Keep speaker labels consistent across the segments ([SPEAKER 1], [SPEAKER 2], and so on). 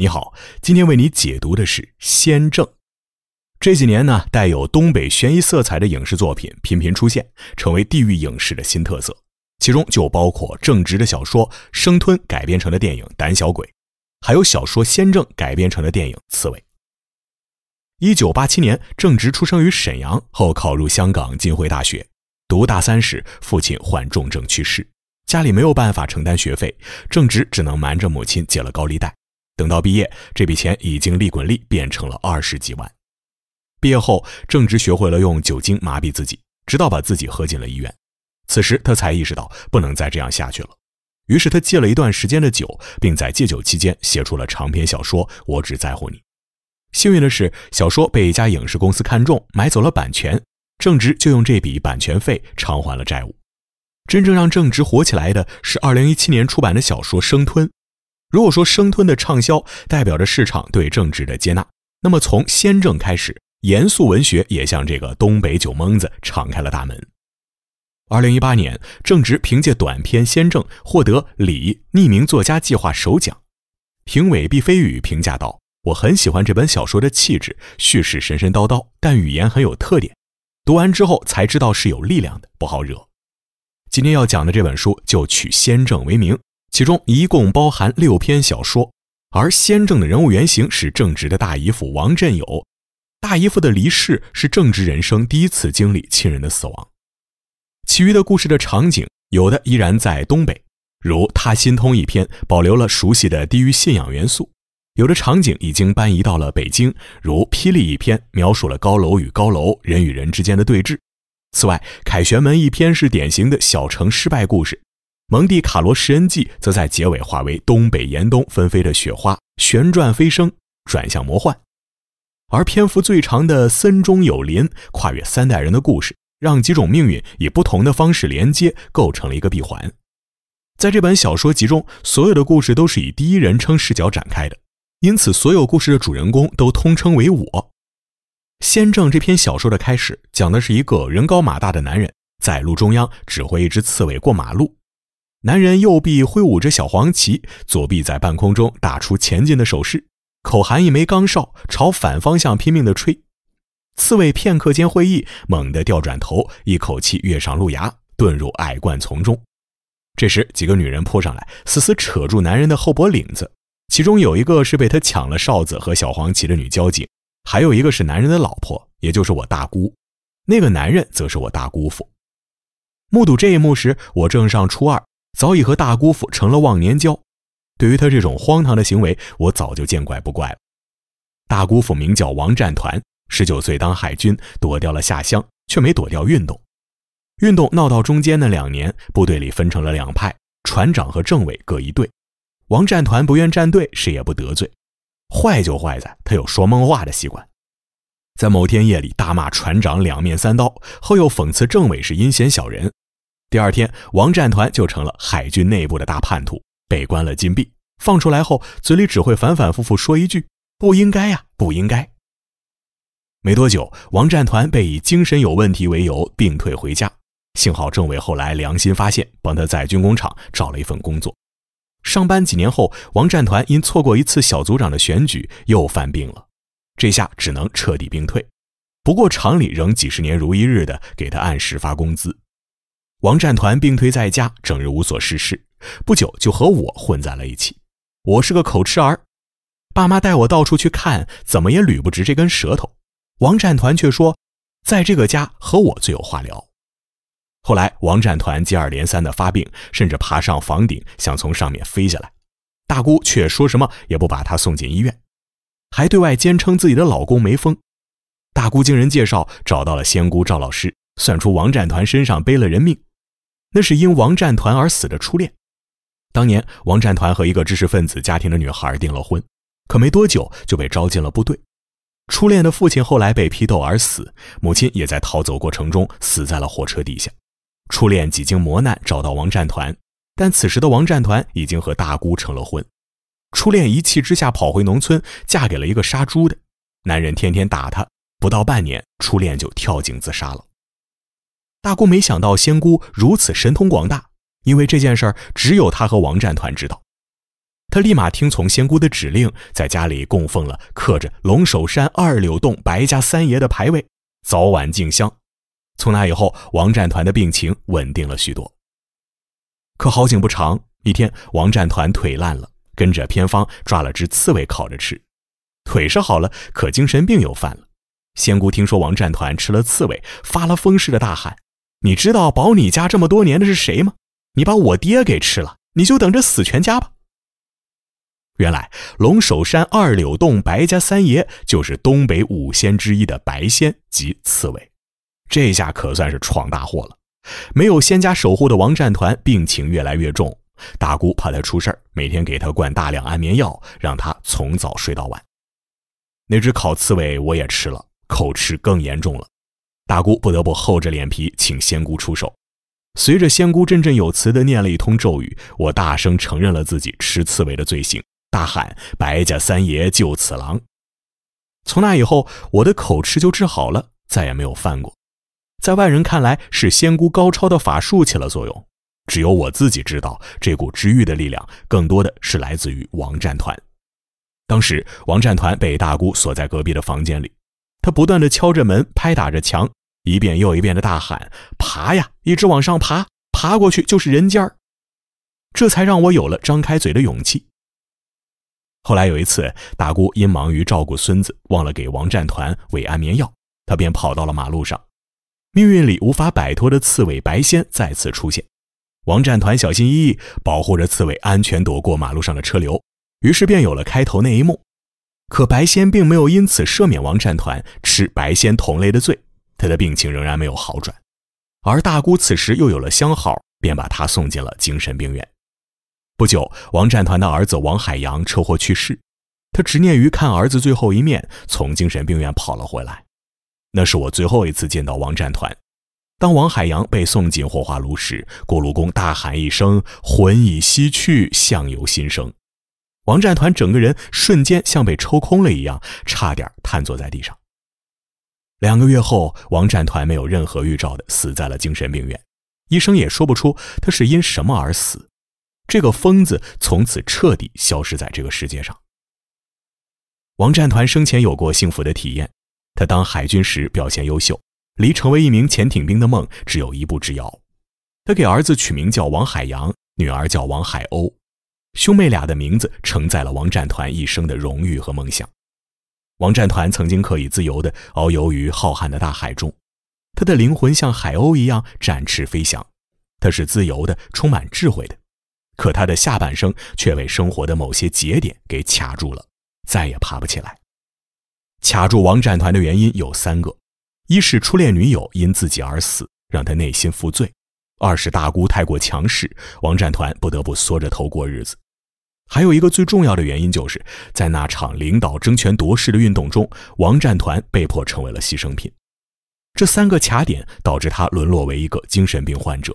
[SPEAKER 1] 你好，今天为你解读的是《先正》。这几年呢，带有东北悬疑色彩的影视作品频频出现，成为地域影视的新特色。其中就包括郑执的小说《生吞》改编成的电影《胆小鬼》，还有小说《先正》改编成的电影《刺猬》。一九八七年，郑执出生于沈阳，后考入香港浸会大学。读大三时，父亲患重症去世，家里没有办法承担学费，郑执只能瞒着母亲借了高利贷。等到毕业，这笔钱已经利滚利变成了二十几万。毕业后，郑执学会了用酒精麻痹自己，直到把自己喝进了医院。此时他才意识到不能再这样下去了，于是他戒了一段时间的酒，并在戒酒期间写出了长篇小说《我只在乎你》。幸运的是，小说被一家影视公司看中，买走了版权，郑执就用这笔版权费偿还了债务。真正让郑执火起来的是2017年出版的小说《生吞》。如果说生吞的畅销代表着市场对政治的接纳，那么从先正开始，严肃文学也向这个东北酒蒙子敞开了大门。二零一八年，郑执凭借短篇《先正》获得李匿名作家计划首奖。评委毕飞宇评价道：“我很喜欢这本小说的气质，叙事神神叨叨，但语言很有特点。读完之后才知道是有力量的，不好惹。”今天要讲的这本书就取《先正》为名。其中一共包含六篇小说，而先正的人物原型是正直的大姨夫王振友。大姨夫的离世是正直人生第一次经历亲人的死亡。其余的故事的场景，有的依然在东北，如《他心通》一篇保留了熟悉的地域信仰元素；有的场景已经搬移到了北京，如《霹雳》一篇描述了高楼与高楼、人与人之间的对峙。此外，《凯旋门》一篇是典型的小城失败故事。蒙蒂卡罗食人记则在结尾化为东北严冬纷飞的雪花，旋转飞升，转向魔幻。而篇幅最长的森中有林，跨越三代人的故事，让几种命运以不同的方式连接，构成了一个闭环。在这本小说集中，所有的故事都是以第一人称视角展开的，因此所有故事的主人公都通称为我。先正这篇小说的开始，讲的是一个人高马大的男人在路中央指挥一只刺猬过马路。男人右臂挥舞着小黄旗，左臂在半空中打出前进的手势，口含一枚钢哨，朝反方向拼命地吹。刺猬片刻间会意，猛地调转头，一口气跃上路崖，遁入矮灌丛中。这时，几个女人扑上来，死死扯住男人的后脖领子。其中有一个是被他抢了哨子和小黄旗的女交警，还有一个是男人的老婆，也就是我大姑。那个男人则是我大姑父。目睹这一幕时，我正上初二。早已和大姑父成了忘年交，对于他这种荒唐的行为，我早就见怪不怪了。大姑父名叫王占团，十九岁当海军，躲掉了下乡，却没躲掉运动。运动闹到中间那两年，部队里分成了两派，船长和政委各一队。王占团不愿站队，谁也不得罪。坏就坏在他有说梦话的习惯，在某天夜里大骂船长两面三刀，后又讽刺政委是阴险小人。第二天，王战团就成了海军内部的大叛徒，被关了禁闭。放出来后，嘴里只会反反复复说一句“不应该呀，不应该”。没多久，王战团被以精神有问题为由病退回家。幸好政委后来良心发现，帮他在军工厂找了一份工作。上班几年后，王战团因错过一次小组长的选举，又犯病了。这下只能彻底病退。不过厂里仍几十年如一日的给他按时发工资。王占团病退在家，整日无所事事，不久就和我混在了一起。我是个口吃儿，爸妈带我到处去看，怎么也捋不直这根舌头。王占团却说，在这个家和我最有话聊。后来，王占团接二连三的发病，甚至爬上房顶想从上面飞下来，大姑却说什么也不把他送进医院，还对外坚称自己的老公没疯。大姑经人介绍找到了仙姑赵老师，算出王占团身上背了人命。那是因王战团而死的初恋。当年，王战团和一个知识分子家庭的女孩订了婚，可没多久就被招进了部队。初恋的父亲后来被批斗而死，母亲也在逃走过程中死在了火车底下。初恋几经磨难找到王战团，但此时的王战团已经和大姑成了婚。初恋一气之下跑回农村，嫁给了一个杀猪的男人，天天打她。不到半年，初恋就跳井自杀了。大姑没想到仙姑如此神通广大，因为这件事儿只有她和王占团知道。他立马听从仙姑的指令，在家里供奉了刻着“龙首山二柳洞白家三爷”的牌位，早晚敬香。从那以后，王占团的病情稳定了许多。可好景不长，一天，王占团腿烂了，跟着偏方抓了只刺猬烤着吃。腿是好了，可精神病又犯了。仙姑听说王占团吃了刺猬，发了疯似的大喊：“你知道保你家这么多年的是谁吗？你把我爹给吃了，你就等着死全家吧！”原来龙首山二柳洞白家三爷就是东北五仙之一的白仙及刺猬，这下可算是闯大祸了。没有仙家守护的王占团病情越来越重，大姑怕他出事每天给他灌大量安眠药，让他从早睡到晚。那只烤刺猬我也吃了，口吃更严重了，大姑不得不厚着脸皮请仙姑出手。随着仙姑振振有词地念了一通咒语，我大声承认了自己吃刺猬的罪行。大喊：“白家三爷救此郎！”从那以后，我的口吃就治好了，再也没有犯过。在外人看来，是仙姑高超的法术起了作用。只有我自己知道，这股治愈的力量更多的是来自于王战团。当时，王战团被大姑锁在隔壁的房间里，他不断的敲着门，拍打着墙，一遍又一遍的大喊：“爬呀，一直往上爬，爬过去就是人间儿。”这才让我有了张开嘴的勇气。后来有一次，大姑因忙于照顾孙子，忘了给王战团喂安眠药，他便跑到了马路上。命运里无法摆脱的刺猬白仙再次出现，王战团小心翼翼保护着刺猬，安全躲过马路上的车流，于是便有了开头那一幕。可白仙并没有因此赦免王战团吃白仙同类的罪，他的病情仍然没有好转。而大姑此时又有了相好，便把他送进了精神病院。不久，王占团的儿子王海洋车祸去世，他执念于看儿子最后一面，从精神病院跑了回来。那是我最后一次见到王占团。当王海洋被送进火化炉时，锅炉工大喊一声：“魂已西去，相由心生。”王占团整个人瞬间像被抽空了一样，差点瘫坐在地上。两个月后，王战团没有任何预兆的死在了精神病院，医生也说不出他是因什么而死。这个疯子从此彻底消失在这个世界上。王战团生前有过幸福的体验，他当海军时表现优秀，离成为一名潜艇兵的梦只有一步之遥。他给儿子取名叫王海洋，女儿叫王海鸥，兄妹俩的名字承载了王战团一生的荣誉和梦想。王战团曾经可以自由地遨游于浩瀚的大海中，他的灵魂像海鸥一样展翅飞翔，他是自由的，充满智慧的。可他的下半生却被生活的某些节点给卡住了，再也爬不起来。卡住王战团的原因有三个：一是初恋女友因自己而死，让他内心负罪；二是大姑太过强势，王战团不得不缩着头过日子；还有一个最重要的原因，就是在那场领导争权夺势的运动中，王战团被迫成为了牺牲品。这三个卡点导致他沦落为一个精神病患者，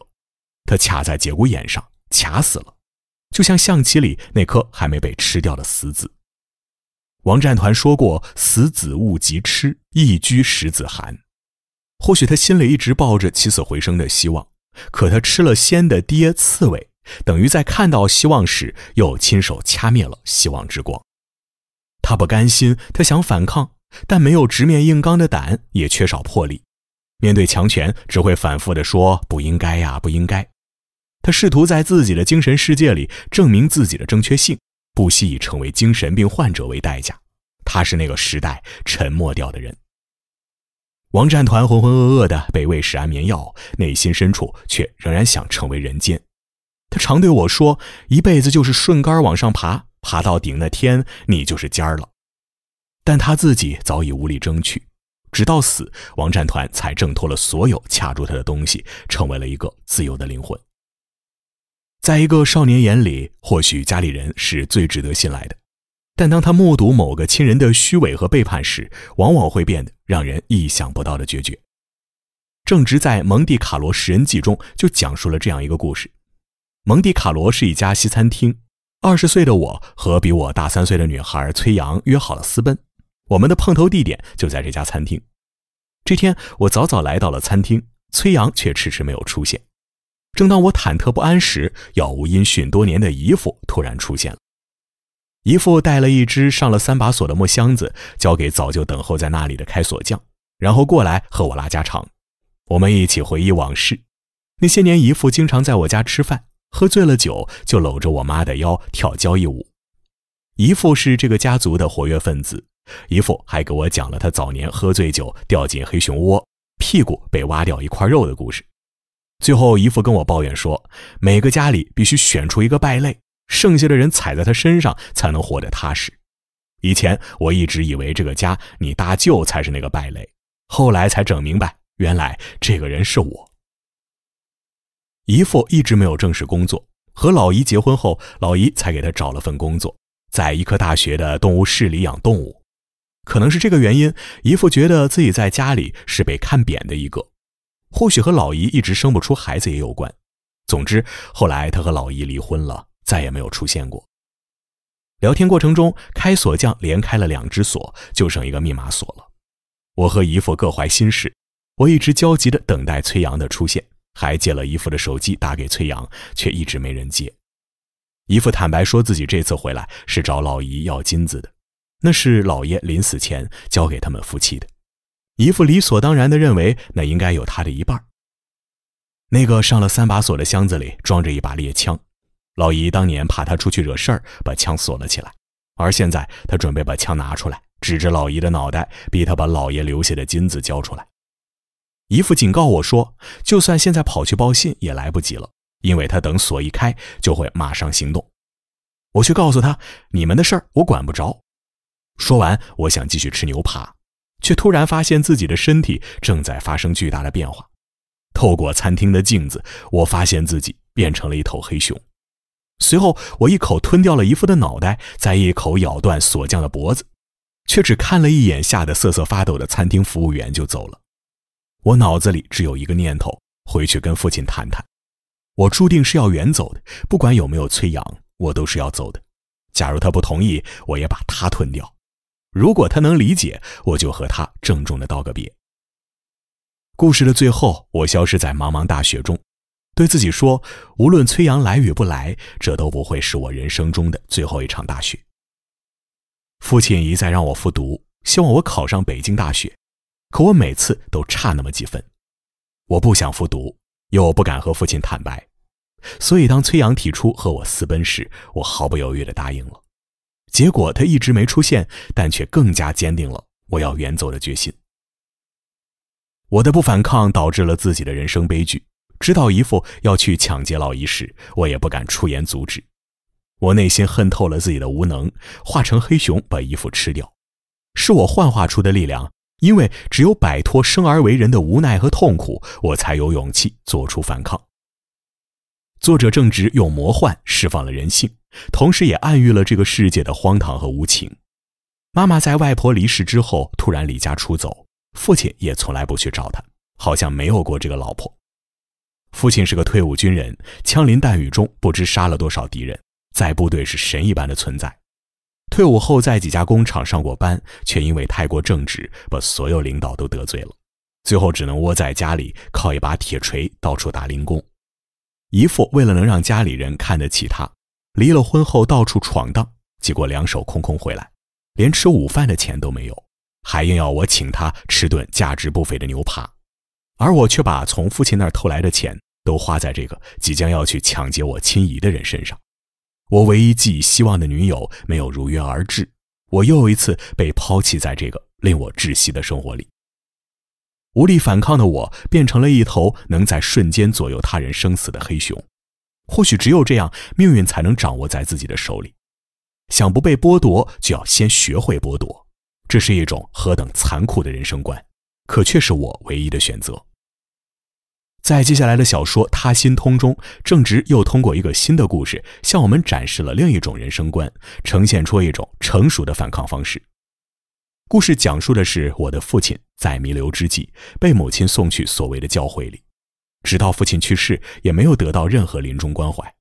[SPEAKER 1] 他卡在节骨眼上，卡死了。就像象棋里那颗还没被吃掉的死子。王战团说过：“死子勿急吃，一居十子寒。”或许他心里一直抱着起死回生的希望，可他吃了先的爹刺猬，等于在看到希望时又亲手掐灭了希望之光。他不甘心，他想反抗，但没有直面硬刚的胆，也缺少魄力。面对强权，只会反复地说：“不应该呀，不应该。”他试图在自己的精神世界里证明自己的正确性，不惜以成为精神病患者为代价。他是那个时代沉默掉的人。王战团浑浑噩噩的被喂食安眠药，内心深处却仍然想成为人间。他常对我说：“一辈子就是顺杆往上爬，爬到顶那天，你就是尖儿了。”但他自己早已无力争取，直到死，王占团才挣脱了所有卡住他的东西，成为了一个自由的灵魂。在一个少年眼里，或许家里人是最值得信赖的，但当他目睹某个亲人的虚伪和背叛时，往往会变得让人意想不到的决绝。正直在《蒙蒂卡罗食人记》中就讲述了这样一个故事：蒙蒂卡罗是一家西餐厅，二十岁的我和比我大三岁的女孩崔阳约好了私奔，我们的碰头地点就在这家餐厅。这天我早早来到了餐厅，崔阳却迟迟没有出现。正当我忐忑不安时，杳无音讯多年的姨父突然出现了。姨父带了一只上了三把锁的木箱子，交给早就等候在那里的开锁匠，然后过来和我拉家常。我们一起回忆往事。那些年，姨父经常在我家吃饭，喝醉了酒就搂着我妈的腰跳交谊舞。姨父是这个家族的活跃分子。姨父还给我讲了他早年喝醉酒掉进黑熊窝，屁股被挖掉一块肉的故事。最后，姨父跟我抱怨说，每个家里必须选出一个败类。剩下的人踩在他身上才能活得踏实。以前我一直以为这个家你大舅才是那个败类，后来才整明白，原来这个人是我。姨父一直没有正式工作，和老姨结婚后，老姨才给他找了份工作，在医科大学的动物室里养动物。可能是这个原因，姨父觉得自己在家里是被看扁的一个，或许和老姨一直生不出孩子也有关。总之，后来他和老姨离婚了。再也没有出现过。聊天过程中，开锁匠连开了两只锁，就剩一个密码锁了。我和姨父各怀心事，我一直焦急地等待崔阳的出现，还借了姨父的手机打给崔阳，却一直没人接。姨父坦白说自己这次回来是找老姨要金子的，那是老爷临死前交给他们夫妻的。姨父理所当然地认为那应该有他的一半。那个上了三把锁的箱子里装着一把猎枪。老姨当年怕他出去惹事儿，把枪锁了起来，而现在他准备把枪拿出来，指着老姨的脑袋，逼他把老爷留下的金子交出来。姨父警告我说，就算现在跑去报信也来不及了，因为他等锁一开就会马上行动。我却告诉他，你们的事儿我管不着。说完，我想继续吃牛扒，却突然发现自己的身体正在发生巨大的变化。透过餐厅的镜子，我发现自己变成了一头黑熊。随后，我一口吞掉了姨父的脑袋，再一口咬断锁匠的脖子，却只看了一眼吓得瑟瑟发抖的餐厅服务员就走了。我脑子里只有一个念头：回去跟父亲谈谈。我注定是要远走的，不管有没有崔阳，我都是要走的。假如他不同意，我也把他吞掉；如果他能理解，我就和他郑重的道个别。故事的最后，我消失在茫茫大雪中。对自己说，无论崔阳来与不来，这都不会是我人生中的最后一场大雪。父亲一再让我复读，希望我考上北京大学，可我每次都差那么几分。我不想复读，又不敢和父亲坦白，所以当崔阳提出和我私奔时，我毫不犹豫地答应了。结果他一直没出现，但却更加坚定了我要远走的决心。我的不反抗导致了自己的人生悲剧。知道姨父要去抢劫老姨时，我也不敢出言阻止。我内心恨透了自己的无能，化成黑熊把姨父吃掉，是我幻化出的力量。因为只有摆脱生而为人的无奈和痛苦，我才有勇气做出反抗。作者正直用魔幻释放了人性，同时也暗喻了这个世界的荒唐和无情。妈妈在外婆离世之后突然离家出走，父亲也从来不去找她，好像没有过这个老婆。父亲是个退伍军人，枪林弹雨中不知杀了多少敌人，在部队是神一般的存在。退伍后在几家工厂上过班，却因为太过正直，把所有领导都得罪了，最后只能窝在家里靠一把铁锤到处打零工。姨父为了能让家里人看得起他，离了婚后到处闯荡，结果两手空空回来，连吃午饭的钱都没有，还硬要我请他吃顿价值不菲的牛扒，而我却把从父亲那儿偷来的钱。都花在这个即将要去抢劫我亲姨的人身上，我唯一寄予希望的女友没有如约而至，我又一次被抛弃在这个令我窒息的生活里。无力反抗的我变成了一头能在瞬间左右他人生死的黑熊。或许只有这样，命运才能掌握在自己的手里。想不被剥夺，就要先学会剥夺。这是一种何等残酷的人生观，可却是我唯一的选择。在接下来的小说《他心通》中，正直又通过一个新的故事，向我们展示了另一种人生观，呈现出一种成熟的反抗方式。故事讲述的是我的父亲在弥留之际，被母亲送去所谓的教会里，直到父亲去世，也没有得到任何临终关怀。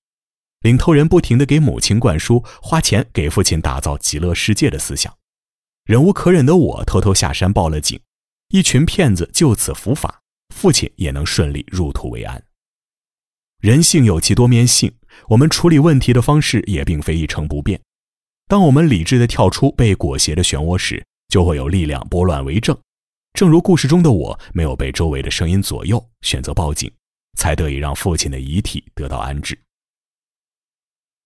[SPEAKER 1] 领头人不停地给母亲灌输花钱给父亲打造极乐世界的思想，忍无可忍的我偷偷下山报了警，一群骗子就此伏法。父亲也能顺利入土为安。人性有其多面性，我们处理问题的方式也并非一成不变。当我们理智的跳出被裹挟的漩涡时，就会有力量拨乱为正。正如故事中的我，没有被周围的声音左右，选择报警，才得以让父亲的遗体得到安置。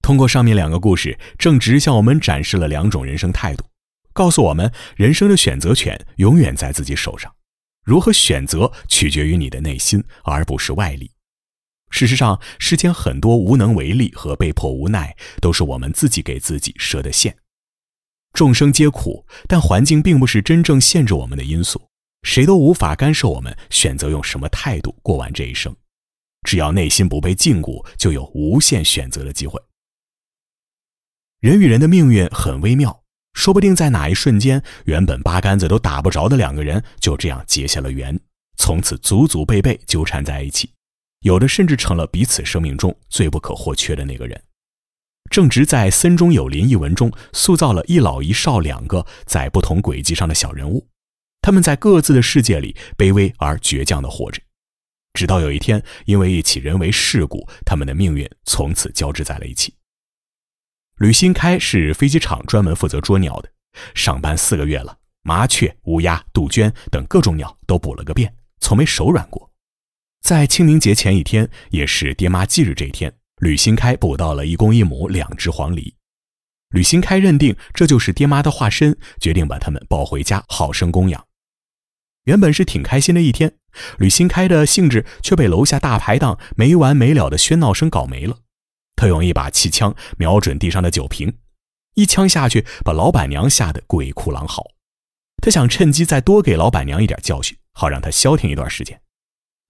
[SPEAKER 1] 通过上面两个故事，正直向我们展示了两种人生态度，告诉我们人生的选择权永远在自己手上，如何选择取决于你的内心，而不是外力。事实上，世间很多无能为力和被迫无奈，都是我们自己给自己设的限。众生皆苦，但环境并不是真正限制我们的因素，谁都无法干涉我们选择用什么态度过完这一生。只要内心不被禁锢，就有无限选择的机会。人与人的命运很微妙，说不定在哪一瞬间，原本八竿子都打不着的两个人就这样结下了缘，从此祖祖辈辈纠缠在一起。有的甚至成了彼此生命中最不可或缺的那个人。正直在《森中有林》一文中塑造了一老一少两个在不同轨迹上的小人物，他们在各自的世界里卑微而倔强地活着，直到有一天，因为一起人为事故，他们的命运从此交织在了一起。吕新开是飞机场专门负责捉鸟的，上班四个月了，麻雀、乌鸦、杜鹃等各种鸟都捕了个遍，从没手软过。在清明节前一天，也是爹妈忌日这一天，吕新开捕到了一公一母两只黄鹂。吕新开认定这就是爹妈的化身，决定把它们抱回家，好生供养。原本是挺开心的一天，吕新开的兴致却被楼下大排档没完没了的喧闹声搞没了。他用一把气枪瞄准地上的酒瓶，一枪下去，把老板娘吓得鬼哭狼嚎。他想趁机再多给老板娘一点教训，好让她消停一段时间。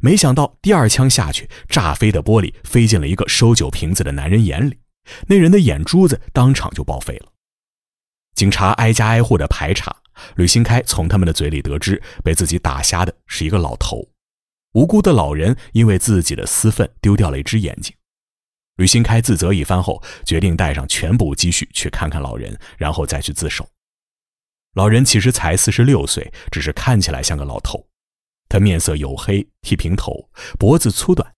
[SPEAKER 1] 没想到第二枪下去，炸飞的玻璃飞进了一个收酒瓶子的男人眼里，那人的眼珠子当场就报废了。警察挨家挨户的排查，吕新开从他们的嘴里得知，被自己打瞎的是一个老头，无辜的老人因为自己的私愤丢掉了一只眼睛。吕新开自责一番后，决定带上全部积蓄去看看老人，然后再去自首。老人其实才四十六岁，只是看起来像个老头。他面色黝黑，剃平头，脖子粗短。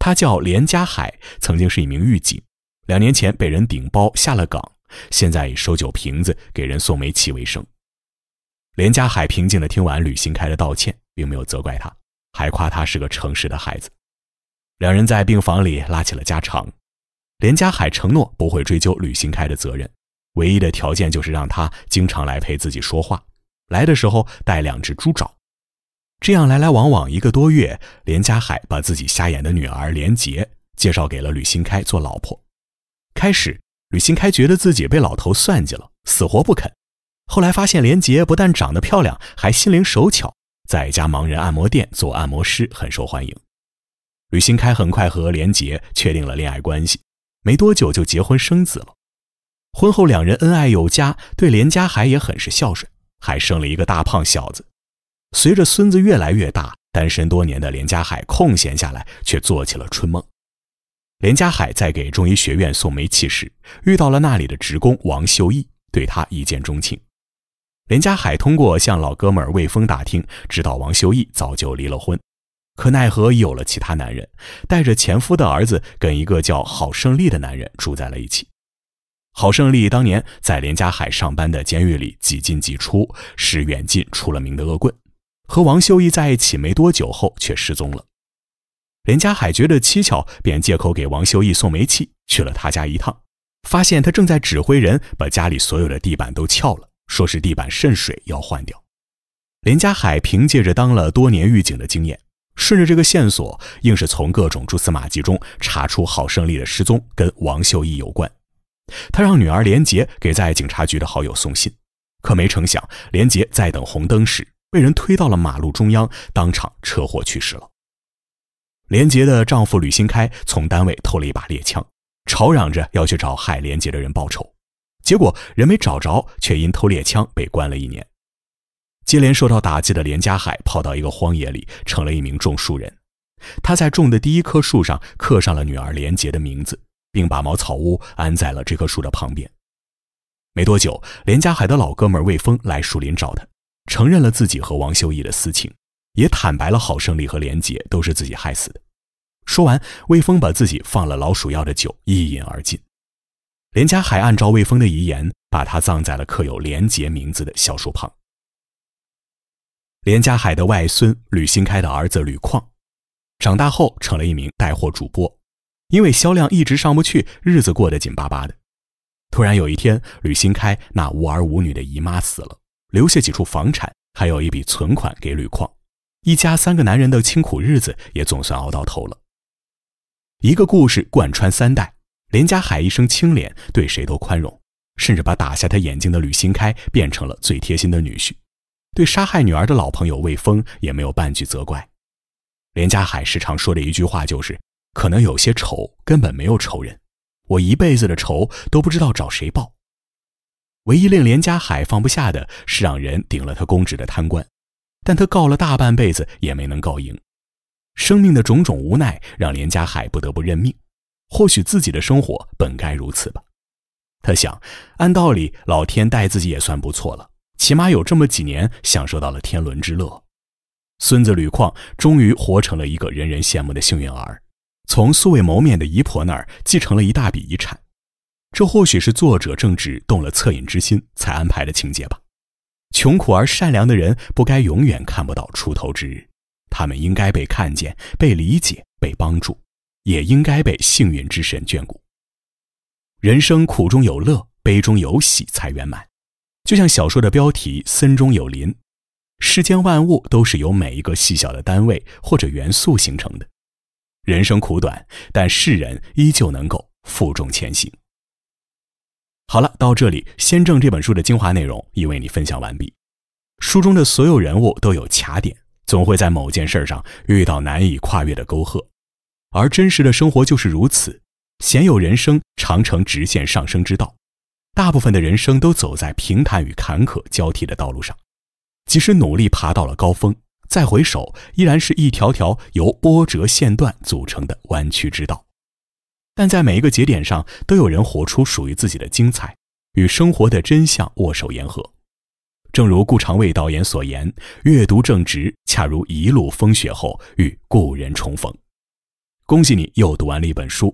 [SPEAKER 1] 他叫连家海，曾经是一名狱警，两年前被人顶包下了岗，现在以收酒瓶子给人送煤气为生。连家海平静地听完吕新开的道歉，并没有责怪他，还夸他是个诚实的孩子。两人在病房里拉起了家常。连家海承诺不会追究吕新开的责任，唯一的条件就是让他经常来陪自己说话，来的时候带两只猪爪。这样来来往往一个多月，连家海把自己瞎眼的女儿连杰介绍给了吕新开做老婆。开始，吕新开觉得自己被老头算计了，死活不肯。后来发现连杰不但长得漂亮，还心灵手巧，在一家盲人按摩店做按摩师很受欢迎。吕新开很快和连杰确定了恋爱关系，没多久就结婚生子了。婚后两人恩爱有加，对连家海也很是孝顺，还生了一个大胖小子。随着孙子越来越大，单身多年的连家海空闲下来，却做起了春梦。连家海在给中医学院送煤气时，遇到了那里的职工王秀义，对他一见钟情。连家海通过向老哥们魏峰打听，知道王秀义早就离了婚，可奈何有了其他男人，带着前夫的儿子跟一个叫郝胜利的男人住在了一起。郝胜利当年在连家海上班的监狱里几进几出，是远近出了名的恶棍。和王秀义在一起没多久后，却失踪了。连家海觉得蹊跷，便借口给王秀义送煤气，去了他家一趟，发现他正在指挥人把家里所有的地板都撬了，说是地板渗水要换掉。连家海凭借着当了多年狱警的经验，顺着这个线索，硬是从各种蛛丝马迹中查出郝胜利的失踪跟王秀义有关。他让女儿连杰给在警察局的好友送信，可没成想，连杰在等红灯时。被人推到了马路中央，当场车祸去世了。连杰的丈夫吕新开从单位偷了一把猎枪，吵嚷着要去找害连杰的人报仇，结果人没找着，却因偷猎枪被关了一年。接连受到打击的连家海跑到一个荒野里，成了一名种树人。他在种的第一棵树上刻上了女儿连杰的名字，并把茅草屋安在了这棵树的旁边。没多久，连家海的老哥们魏峰来树林找他。承认了自己和王秀义的私情，也坦白了郝胜利和连杰都是自己害死的。说完，魏峰把自己放了老鼠药的酒一饮而尽。连家海按照魏峰的遗言，把他葬在了刻有连杰名字的小树旁。连家海的外孙吕新开的儿子吕旷，长大后成了一名带货主播，因为销量一直上不去，日子过得紧巴巴的。突然有一天，吕新开那无儿无女的姨妈死了，留下几处房产，还有一笔存款给吕旷，一家三个男人的清苦日子也总算熬到头了。一个故事贯穿三代，连家海一生清廉，对谁都宽容，甚至把打瞎他眼睛的吕新开变成了最贴心的女婿。对杀害女儿的老朋友魏峰也没有半句责怪。连家海时常说的一句话就是：“可能有些仇根本没有仇人，我一辈子的仇都不知道找谁报。”唯一令连家海放不下的是让人顶了他公职的贪官，但他告了大半辈子也没能告赢。生命的种种无奈让连家海不得不认命。或许自己的生活本该如此吧。他想，按道理老天待自己也算不错了。起码有这么几年享受到了天伦之乐，孙子吕旷终于活成了一个人人羡慕的幸运儿，从素未谋面的姨婆那儿继承了一大笔遗产。这或许是作者正直动了恻隐之心才安排的情节吧。穷苦而善良的人不该永远看不到出头之日，他们应该被看见、被理解、被帮助，也应该被幸运之神眷顾。人生苦中有乐，悲中有喜才圆满。就像小说的标题“森中有林”，世间万物都是由每一个细小的单位或者元素形成的。人生苦短，但世人依旧能够负重前行。好了，到这里，《先正》这本书的精华内容已为你分享完毕。书中的所有人物都有卡点，总会在某件事上遇到难以跨越的沟壑，而真实的生活就是如此，鲜有人生长成直线上升之道。大部分的人生都走在平坦与坎坷交替的道路上，即使努力爬到了高峰，再回首，依然是一条条由波折线段组成的弯曲之道。但在每一个节点上，都有人活出属于自己的精彩，与生活的真相握手言和。正如顾长卫导演所言：“阅读正直，恰如一路风雪后与故人重逢。”恭喜你又读完了一本书。